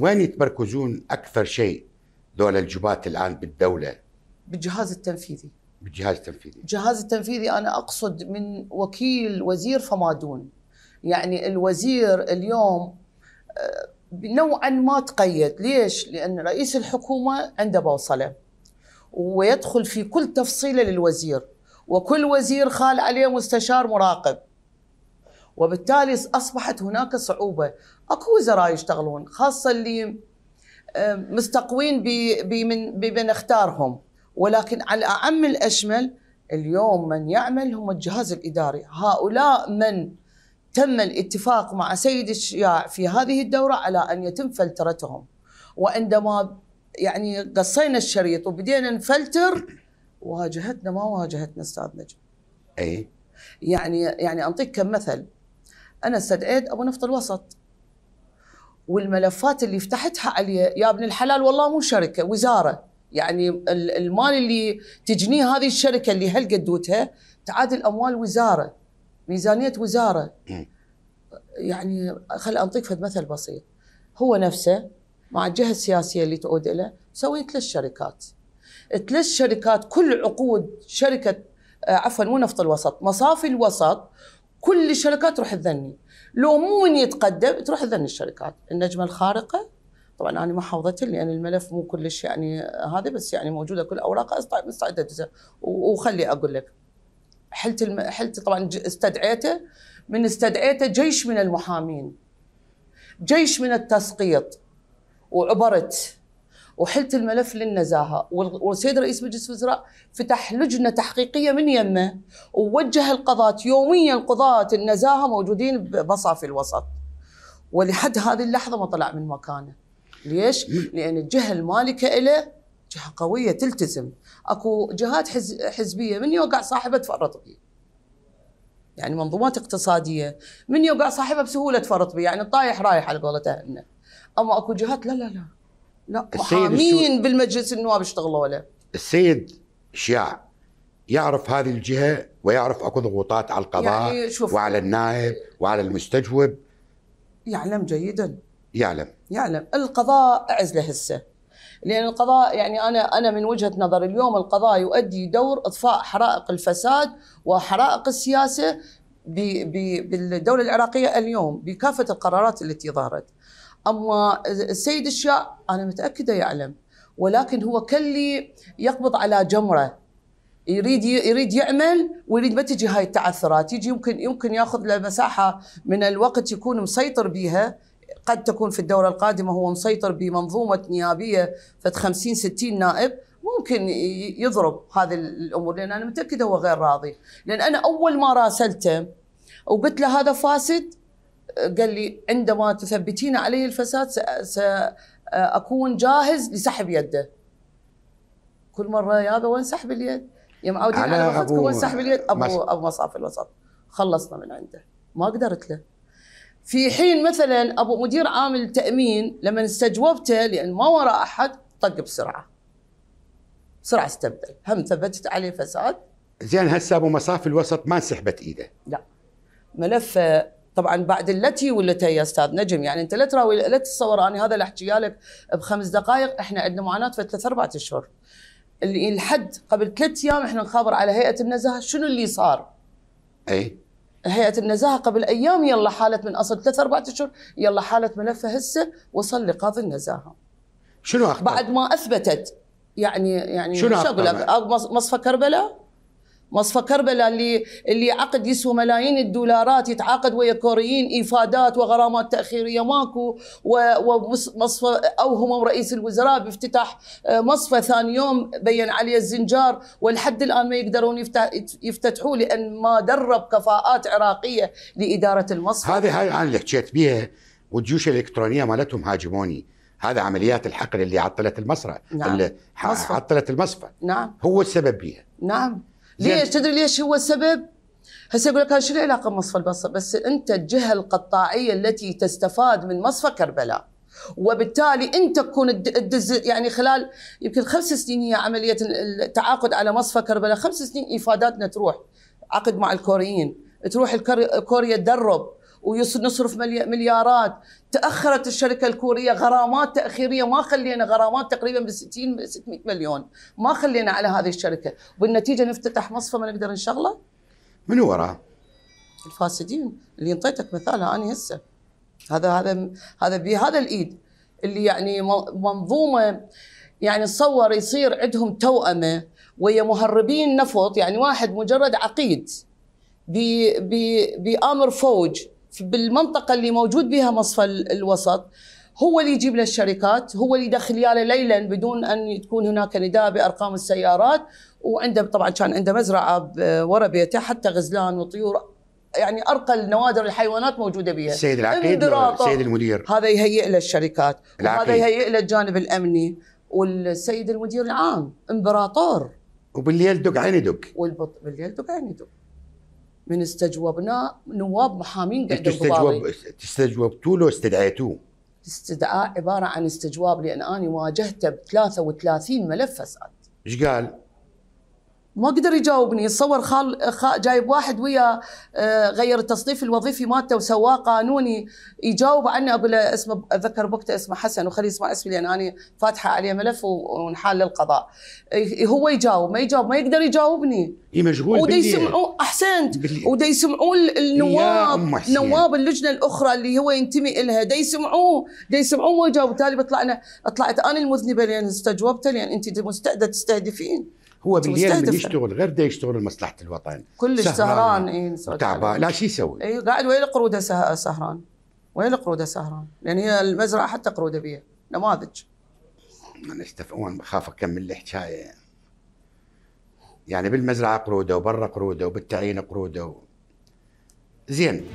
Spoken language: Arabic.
وين يتمركزون أكثر شيء دول الجبات الآن بالدولة؟ بالجهاز التنفيذي. بالجهاز التنفيذي. الجهاز التنفيذي أنا أقصد من وكيل وزير فما دون يعني الوزير اليوم آه، نوعا ما تقيد. ليش؟ لأن رئيس الحكومة عنده بوصلة ويدخل في كل تفصيلة للوزير وكل وزير خال عليه مستشار مراقب. وبالتالي أصبحت هناك صعوبة. أكو وزراء يشتغلون خاصة اللي آه، مستقوين بمن اختارهم. ولكن على أعم الأشمل اليوم من يعمل هم الجهاز الإداري. هؤلاء من تم الاتفاق مع سيد الشياع في هذه الدورة على أن يتم فلترتهم. وعندما يعني قصينا الشريط وبدينا نفلتر واجهتنا ما واجهتنا أستاذ نجم. أي؟ يعني يعني أنطيك كم مثل. أنا استدعيت أبو نفط الوسط. والملفات اللي فتحتها عليه يا ابن الحلال والله مو شركة وزارة. يعني المال اللي تجنيه هذه الشركة اللي هالقدوتها تعادل أموال وزارة ميزانية وزارة. يعني خل أنطيك مثل بسيط. هو نفسه مع الجهة السياسية اللي تعود له مسوي ثلاث شركات. ثلاث شركات كل عقود شركة آه، عفوا مو نفط الوسط مصافي الوسط كل الشركات تروح تذني. لو مو من يتقدم تروح تذني الشركات. النجمة الخارقة طبعا أنا ما حافظته لأن الملف مو كلش يعني هذا بس يعني موجودة كل اوراقه مستعدة وخلي أقول لك. حلت الم... حلت طبعا استدعيته. من استدعيته جيش من المحامين. جيش من التسقيط. وعبرت. وحلت الملف للنزاهة. والسيد رئيس مجلس الوزراء فتح لجنة تحقيقية من يمه ووجه القضاة يوميا قضاة النزاهة موجودين بمصافي الوسط. ولحد هذه اللحظة ما طلع من مكانه. ليش؟ لأن الجهة المالكة له جهة قوية تلتزم. أكو جهات حزبية من يوقع صاحبها تفرط به يعني منظومات اقتصادية من يوقع صاحبها بسهولة تفرط به يعني الطايح رايح على قولته أما أكو جهات لا لا لا. لا محامين بالمجلس النواب اشتغلوا له السيد شياع يعرف هذه الجهة ويعرف أكو ضغوطات على القضاء يعني وعلى النائب وعلى المستجوب. يعلم جيدا. يعلم. يعلم. القضاء أعز له هسه. لأن القضاء يعني أنا أنا من وجهة نظر اليوم القضاء يؤدي دور إطفاء حرائق الفساد وحرائق السياسة بالدولة العراقية اليوم بكافة القرارات التي ظهرت. أما السيد الشاع أنا متأكدة يعلم. ولكن هو كلي يقبض على جمرة. يريد يريد يعمل ويريد ما تجي هاي التعثرات. يجي يمكن يمكن ياخذ له مساحة من الوقت يكون مسيطر بها قد تكون في الدورة القادمة هو مسيطر بمنظومة نيابية فت 50 60 نائب. ممكن يضرب هذه الأمور لأن أنا متأكدة هو غير راضي. لأن أنا أول ما راسلته وقلت له هذا فاسد قال لي عندما تثبتين عليه الفساد سأكون جاهز لسحب يده. كل مرة يابا وين سحب اليد؟ يا معودين على, وقتكم وين سحب اليد؟ أبو, مص... أبو مصاف الوسط. خلصنا من عنده. ما قدرت له. في حين مثلا أبو مدير عامل تامين لما استجوبته لأن ما وراء أحد طق بسرعة. بسرعة استبدل. هم ثبتت عليه فساد؟ زين هسه أبو مصاف الوسط ما انسحبت إيده. لا. ملف طبعا بعد التي والتي يا أستاذ نجم. يعني أنت لا تراوي لا تتصور أني هذا اللي احكيها لك بخمس دقائق. إحنا عندنا معاناة في ثلاث أربع أشهر. الحد قبل ثلاث أيام إحنا نخابر على هيئة النزاهة. شنو اللي صار؟ اي هيئة النزاهة قبل أيام يلا حاله من أصل ثلاث أربع أشهر يلا حاله ملفة هسه وصل لقاضي النزاهة. شنو أخطأ؟ بعد ما أثبتت يعني يعني شنو أقول لك؟ مصفى كربلاء؟ مصفى كربلاء اللي اللي عقد يسوى ملايين الدولارات يتعاقد ويا كوريين افادات وغرامات تأخيرية ماكو ومصفى اوهموا رئيس الوزراء بافتتاح آه، مصفى ثاني يوم بين عليه الزنجار ولحد الآن ما يقدرون يفتتحوه لأن ما درب كفاءات عراقية لإدارة المصفى هذه هاي أنا اللي حكيت بها والجيوش الإلكترونية مالتهم هاجموني. هذا عمليات الحقل اللي عطلت المصرع نعم. اللي عطلت المصفى. نعم. هو السبب بها نعم. ليش؟ تدري ليش هو السبب؟ هسه يقول لك شو العلاقه بمصفى البصره؟ بس أنت الجهة القطاعية التي تستفاد من مصفى كربلاء. وبالتالي أنت تكون تدز يعني خلال يمكن خمس سنين هي عملية التعاقد على مصفى كربلاء. خمس سنين إفاداتنا تروح. عقد مع الكوريين. تروح كوريا تدرب. ونصرف مليارات. تأخرت الشركة الكورية غرامات تأخيرية. ما خلينا غرامات تقريبا ب 60 600 مليون. ما خلينا على هذه الشركة. وبالنتيجه نفتتح مصفى ما نقدر نشغله من وراه؟ الفاسدين اللي انطيتك مثالها أنا هسه. هذا هذا هذا بهذا الإيد اللي يعني منظومة يعني تصور يصير عندهم توأمة ويا مهربين نفط يعني واحد مجرد عقيد. بامر فوج. بالمنطقة اللي موجود بها مصفى الوسط هو اللي يجيب له الشركات هو اللي يدخل ياله ليلا بدون أن تكون هناك نداء بأرقام السيارات. وعنده طبعا كان عنده مزرعة ورا بيته حتى غزلان وطيور يعني أرقى النوادر الحيوانات موجودة بها السيد العقيد السيد المدير. هذا يهيئ له الشركات. وهذا يهيئ له الجانب الأمني. والسيد المدير العام إمبراطور. وبالليل دق عين دق. بالليل دق عين دق. من استجوبناه نواب محامين قاعدين تستجوب تستجوبتوا له استدعيتوه. استدعاء عبارة عن استجواب لأن أنا واجهته ب 33 ملف فساد. إيش قال؟ ما قدر يجاوبني تصور خال, خال جايب واحد ويا آه، غير التصنيف الوظيفي مالته وسواه قانوني يجاوب عني أقول له اسمه أتذكر بوقته اسمه حسن وخليه يسمع اسمي لأن أنا فاتحة عليه ملف ونحال للقضاء. هو يجاوب ما يجاوب ما يقدر يجاوبني. إي مشغول ودا يسمعوا أحسنت. ودا يسمعوا النواب نواب اللجنة الأخرى اللي هو ينتمي لها دا يسمعوه دا يسمعوه ما يجاوب بالتالي بطلعنا طلعت أنا المذنبة لأن استجوبته لأن أنت مستعدة تستهدفين. هو بالليل من يشتغل غير ده يشتغل لمصلحة الوطن كلش سهران اي تعبان لا شو يسوي؟ اي قاعد وين القرودة سهران. وين القرودة سهران؟ لأن هي المزرعة حتى قرودة بيها. نماذج. أنا استفهم بخاف أكمل الحكاية يعني بالمزرعة قرودة وبرا قرودة وبالتعيين قرودة و... زين.